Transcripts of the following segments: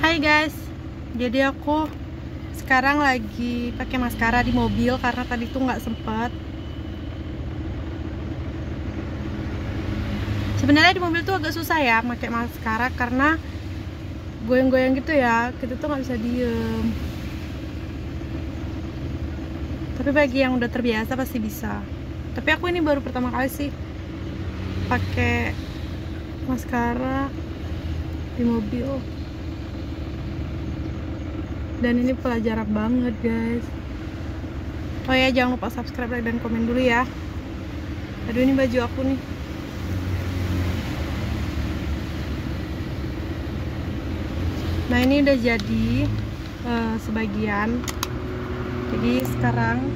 Hai guys, jadi aku sekarang lagi pakai maskara di mobil karena tadi tuh nggak sempet. Sebenarnya di mobil tuh agak susah ya pakai maskara karena goyang-goyang gitu ya, kita tuh nggak bisa diem. Tapi bagi yang udah terbiasa pasti bisa. Tapi aku ini baru pertama kali sih pakai maskara di mobil dan ini pelajaran banget guys. Oh ya jangan lupa subscribe like dan komen dulu ya. Aduh ini baju aku nih. Nah ini udah jadi uh, sebagian. Jadi sekarang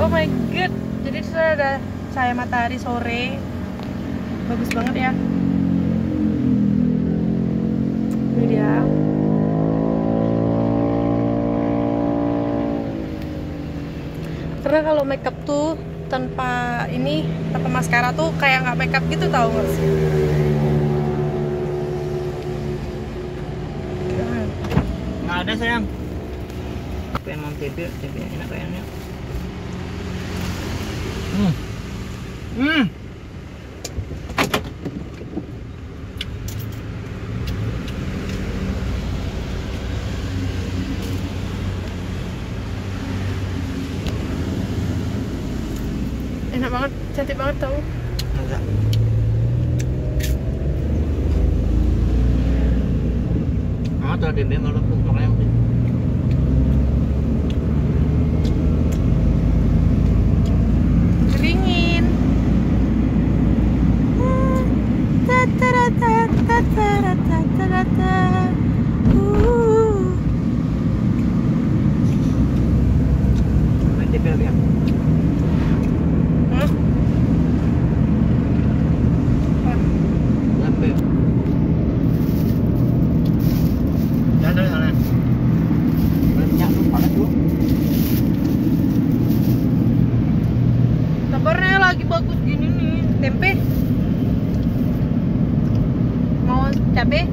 oh my god jadi sudah ada cahaya matahari sore. Bagus banget ya karena kalau makeup tuh tanpa ini tanpa maskara tuh kayak nggak makeup gitu tau gak sih? Nggak ada sayang. Pengen mau tempe tempe enak kayaknya hmm. Hmm enak banget cantik banget tau. Enggak. Ah, tuh malah tuh makanya keringin Uh. Main tempe lagi ya. Hah? Tempe. Jangan dari sana. Banyak tuh panas tuh. Kabarnya lagi bagus gini nih. Tempe. Mau cabe